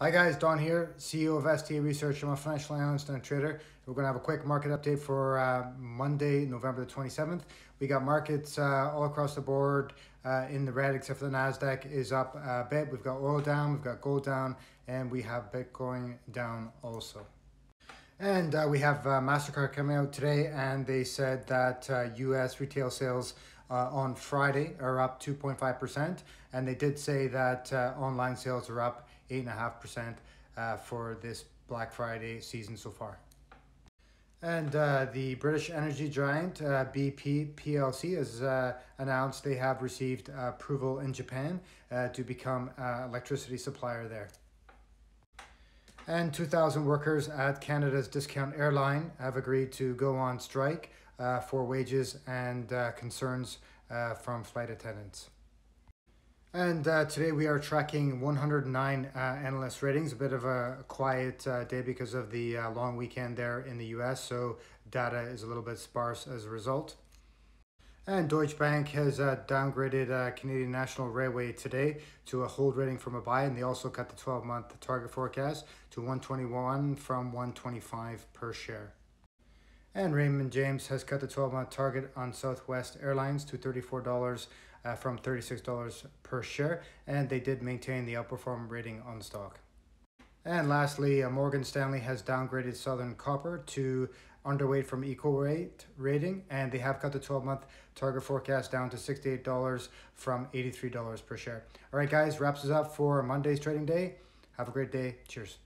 Hi guys, Don here, CEO of STA Research. I'm a financial analyst and a trader. We're going to have a quick market update for uh, Monday, November the 27th. We got markets uh, all across the board uh, in the red, except for the Nasdaq is up a bit. We've got oil down, we've got gold down, and we have Bitcoin down also. And uh, we have uh, MasterCard coming out today, and they said that US uh, retail sales on Friday are up 2.5%. And they did say that online sales are up 8.5% uh, for this Black Friday season so far. And uh, the British energy giant uh, BP PLC has uh, announced they have received approval in Japan uh, to become electricity supplier there. And 2,000 workers at Canada's Discount Airline have agreed to go on strike uh, for wages and uh, concerns from flight attendants. And uh, today we are tracking 109 uh, analyst ratings, a bit of a quiet uh, day because of the uh, long weekend there in the US, so data is a little bit sparse as a result. And Deutsche Bank has uh, downgraded uh, Canadian National Railway today to a hold rating from a buy, and they also cut the 12 month target forecast to 121 from 125 per share. And Raymond James has cut the 12 month target on Southwest Airlines to $34 uh, from $36 per share, and they did maintain the outperform rating on the stock. And lastly, uh, Morgan Stanley has downgraded Southern Copper to underweight from equal rate rating, and they have cut the 12 month target forecast down to $68 from $83 per share. All right, guys, wraps us up for Monday's trading day. Have a great day. Cheers.